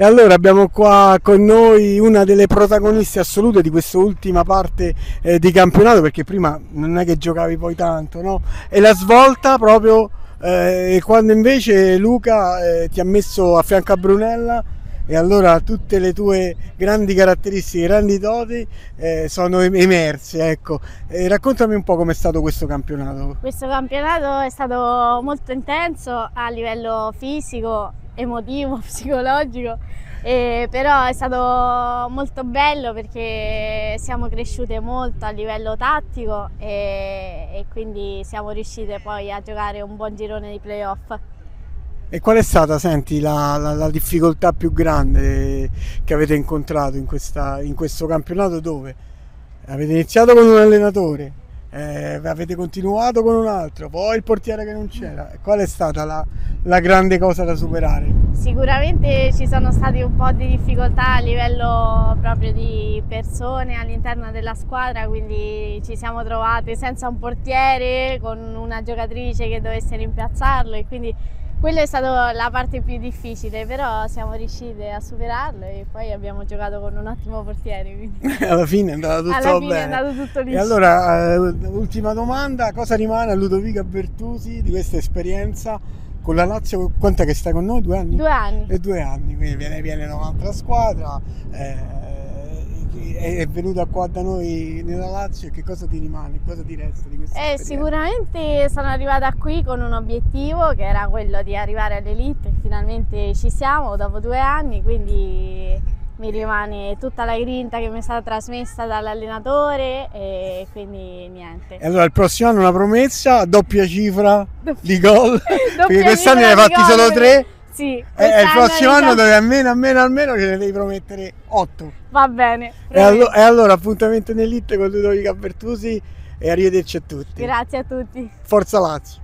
E allora abbiamo qua con noi una delle protagoniste assolute di questa ultima parte eh, di campionato, perché prima non è che giocavi poi tanto, no? E la svolta proprio eh, quando invece Luca eh, ti ha messo a fianco a Brunella e allora tutte le tue grandi caratteristiche, grandi doti eh, sono emerse. Ecco. E raccontami un po' com'è stato questo campionato. Questo campionato è stato molto intenso a livello fisico, emotivo, psicologico. Eh, però è stato molto bello perché siamo cresciute molto a livello tattico e, e quindi siamo riuscite poi a giocare un buon girone di playoff. E qual è stata, senti, la, la, la, difficoltà più grande che avete incontrato in, questa, in questo campionato dove avete iniziato con un allenatore, eh, avete continuato con un altro, poi il portiere che non c'era. Qual è stata la, la, grande cosa da superare? Sicuramente ci sono stati un po' di difficoltà a livello proprio di persone all'interno della squadra, quindi ci siamo trovati senza un portiere, con una giocatrice che dovesse rimpiazzarlo e quindi quella è stata la parte più difficile, però siamo riusciti a superarlo e poi abbiamo giocato con un ottimo portiere. Alla fine è andato tutto Alla bene. Fine è andato tutto liscio. E allora, eh, ultima domanda, cosa rimane a Ludovica Bertusi di questa esperienza con la Lazio? Quanto è che stai con noi? Due anni? Due anni. E due anni, quindi viene, viene un'altra squadra. Eh, è venuta qua da noi nella Lazio e che cosa ti rimane, cosa ti resta di questa eh, Sicuramente sono arrivata qui con un obiettivo che era quello di arrivare all'elite, finalmente ci siamo dopo due anni, quindi mi rimane tutta la grinta che mi è stata trasmessa dall'allenatore e quindi niente. E allora il prossimo anno una promessa, doppia cifra doppia. di gol, perché quest'anno ne hai fatti solo tre. Sì, eh, il prossimo anno dove almeno, almeno, almeno ce ne devi promettere 8. Va bene. E, allo- e, allora appuntamento in elite con Ludovica Bertusi e arrivederci a tutti. Grazie a tutti. Forza Lazio.